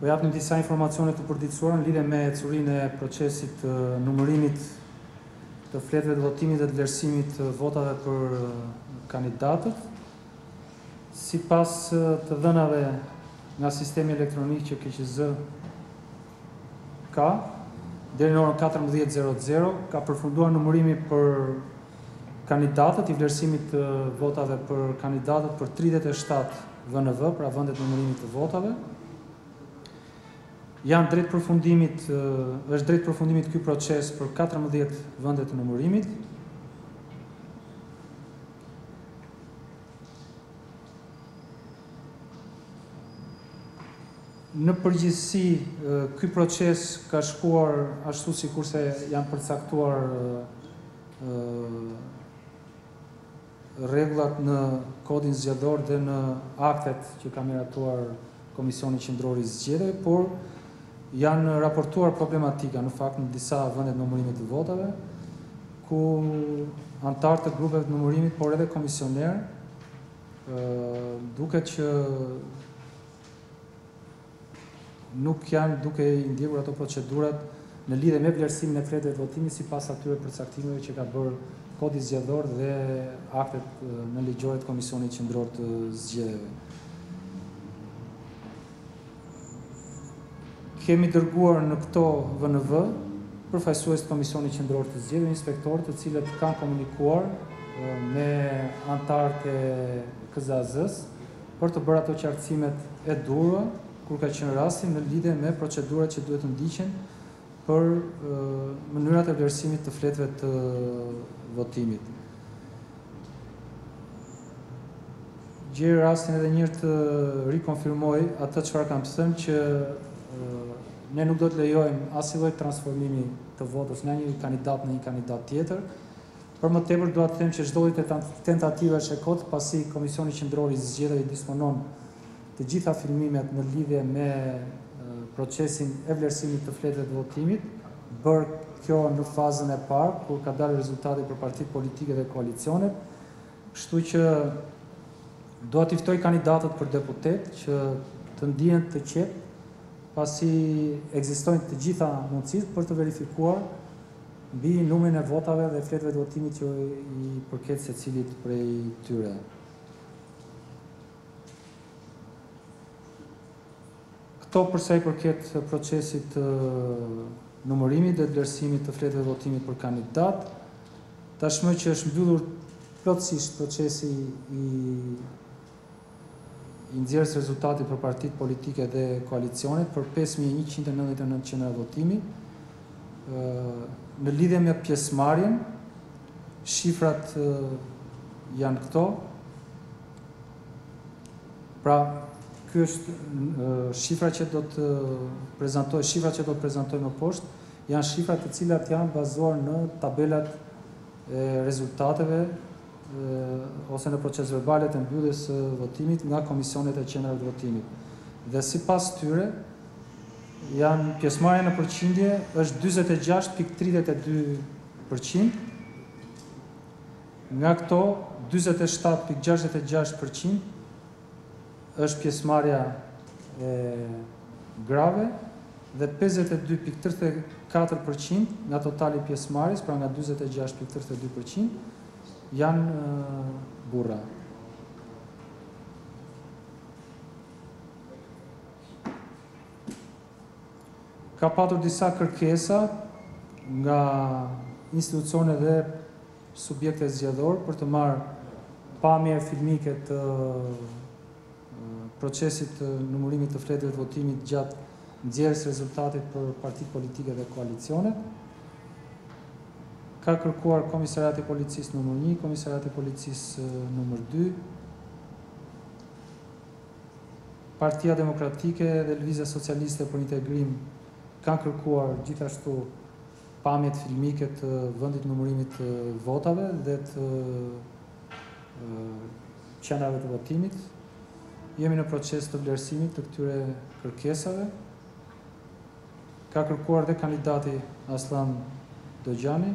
Po japim disa informacione të përditësuara në lidhje me ecurinë e procesit të numërimit të fletëve të votimit dhe të vlerësimit të votave për kandidatët. Sipas të dhënave nga sistemi elektronik që KQZ Ka, deri në orën katërmbëdhjetë e zero zero, ka përfunduar numërimi për kandidatët i vlerësimit të votave për kandidatët për tridhjetë e shtatë VNV, pra vende të numërimit të votave. Janë drejt përfundimit, është drejt përfundimit ky proces për katërmbëdhjetë vende të numërimit. Në përgjithësi, ky proces ka shkuar ashtu sikurse janë përcaktuar rregullat në Kodin Zgjedhor dhe në aktet që ka miratuar Komisioni Qendror i Zgjedhjeve, por janë raportuar problematika, në fakt, në disa vende të numërimit të votave, ku anëtarë të grupeve të numërimit, por edhe komisionerë, duket që nuk janë duke i ndjekur ato procedurat në lidhje me vlerësimin e fletëve të votimit sipas atyre përcaktimeve që ka bërë Kodi Zgjedhor dhe aktet nënligjore të Komisionit Qendror të Zgjedhjeve. Kemi dërguar në këto VNV përfaqësues të Komisionit Qendror të Zgjedhjeve, inspektorë të cilët kanë komunikuar me anëtarët e KZAZ-së për të bërë ato qartësimet e duhura kur ka qenë rasti në lidhje me procedurat që duhet të ndiqen për mënyrat e vlerësimit të fletëve të votimit. Gjej rastin edhe njërë të rikonfirmoj atë çfarë kam thënë që ne nuk do të lejojmë asnjë lloj transformimi të votës nga një kandidat në një kandidat tjetër, Për më tepër dua të them që çdo lloj tentative është e kotë pasi Komisioni Qendror i zgjedhjeve i disponon të gjitha filmimet në lidhje me procesin e vlerësimit të fletëve të votimit, bërë kjo në fazën e parë kur ka dalë rezultati për partitë politike dhe koalicionet. Kështu që dua t'i ftoj kandidatët për deputetë që të ndihen të qetë pasi ekzistojnë të gjitha mundësitë për të verifikuar Mbi numrin e votave dhe fletëve të votimit që i përket secilit prej tyre. Këto për sa i përket procesit të numërimit dhe të vlerësimit të fletëve të votimit për kandidatët. Tashmë që është mbyllur plotësisht procesi i i nxjerrjes së rezultatit për partitë politike dhe koalicionet për pesë mijë e njëqind e nëntëdhjetë e nëntë qendra votimi. Në lidhje me pjesëmarrjen, shifrat janë këto. Pra, kjo është shifra që do të prezantoj, shifra që do të prezantoj më poshtë, janë shifra të cilat janë bazuar në tabelat e rezultateve ose në procesverbalet e mbylljes së votimit nga komisionet e qendrave të votimit dhe sipas tyre janë pjesëmarrja në përqindje është dyzet e gjashtë pikë tridhjetë e dy për qind, nga këto dyzet e shtatë pikë gjashtëdhjetë e gjashtë për qind është pjesëmarrja e grave dhe pesëdhjetë e dy pikë tridhjetë e katër për qind nga totali i pjesëmarrjes, pra nga dyzet e gjashtë pikë tridhjetë e dy për qind, janë burra. Ka patur disa kërkesa nga institucione dhe subjekte zgjedhore për të marrë pamje filmike të procesit të numërimit të fletëve të votimit gjatë nxjerrjes së rezultatit për partitë politike dhe koalicionet, ka kërkuar Komisariati i Policisë Numër Një, Komisariati i Policisë Numër Dy, Partia Demokratike dhe Lëvizja Socialiste për Integrim kanë kërkuar gjithashtu pamjet filmike të vendit të numërimit të votave dhe të qendrave të votimit. Jemi në proces të vlerësimit të këtyre kërkesave. Ka kërkuar dhe kandidati Aslan Dogjani.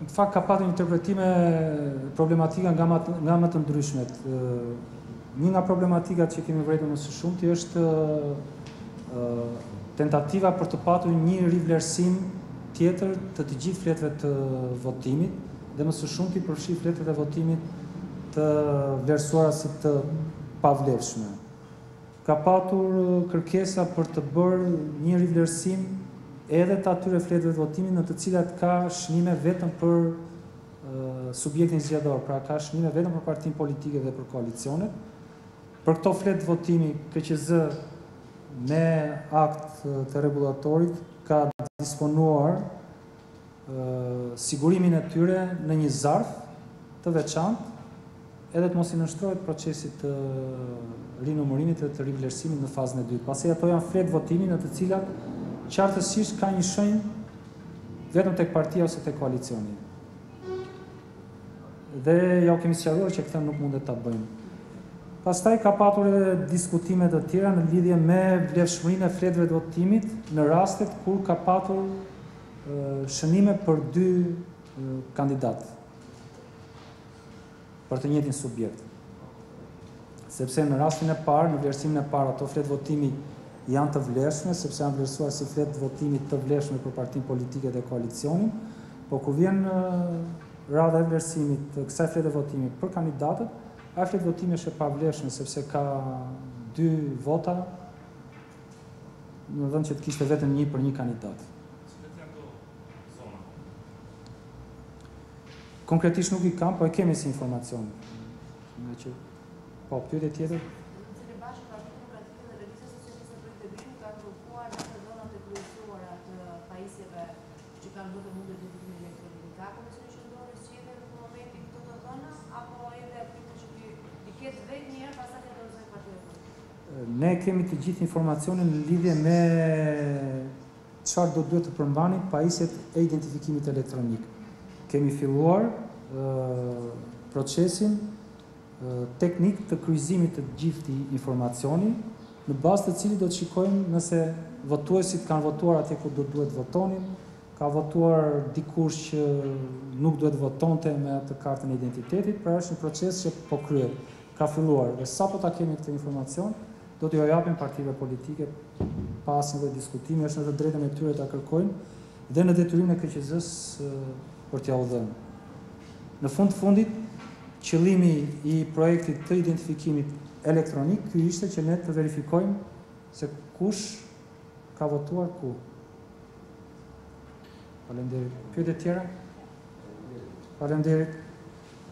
Në fakt ka patur interpretime problematika nga nga më të ndryshmet. Një nga problematikat që kemi vërejtur më së shumti është tentativa për të patur një rivlerësim tjetër të të gjithë fletëve të votimit dhe më së shumti përfshirë fletët e votimit të vlerësuara si të pavlefshme. Ka patur kërkesa për të bërë një rivlerësim edhe të atyre fletëve të votimit në të cilat ka shënime vetëm për subjektin zgjedhor, pra ka shënime vetëm për partinë politike dhe për koalicionet. Për këto fletë votimi, KQZ me akt të Rregullatorit ka disponuar sigurimin e tyre në një zarf të veçantë edhe të mos i nënshtrohet procesit të rinumërimit dhe të rivlerësimit në fazën e dytë, pasi ato janë fletë votimi në të cilat qartësisht ka një shenjë vetëm tek partia ose tek koalicioni. Dhe ja u kemi sqaruar që këtë nuk mundet ta bëjmë. Pastaj ka patur edhe diskutime të tjera në lidhje me vlefshmërinë e fletëve të votimit në rastet kur ka patur shënime për dy kandidatë, për të njëjtin subjekt. Sepse në rastin e parë, në vlerësimin e parë ato fletë votimi janë të vlefshme, sepse janë vlerësuar si fletë votimi të vlefshme për partinë politike dhe koalicionin, por kur vjen radha e vlerësimit të kësaj flete votimi për kandidatët, ajo fletë votimi është e pavlefshme sepse ka dy vota në vend që të kishte vetëm një për një kandidat. Konkretisht nuk i kam, po e kemi si informacion. Po, pyetje tjetër? Ne kemi të gjithë informacionin në lidhje me Çfarë do duhet të përmbanin pajisjet e identifikimit elektronik? Kemi filluar procesin teknik të kryqëzimit të gjithë këtij informacioni, në bazë të cilit do të shikojmë nëse votuesit kanë votuar atje ku do duhet të votonin, ka votuar dikush që nuk duhet të votonte me atë kartën e identitetit, pra është një proces që po kryhet, ka filluar dhe sapo ta kemi këtë informacion, Do t'ua japim partive politike pa asnjë lloj diskutimi, është në të drejtën e tyre ta kërkojnë dhe në detyrimin e KQZ-së për t'jua dhënë. Në fund të fundit, qëllimi i projektit të identifikimit elektronik ky ishte që ne të verifikojmë se kush ka votuar ku. Faleminderit. Pyetje të tjera? Faleminderit.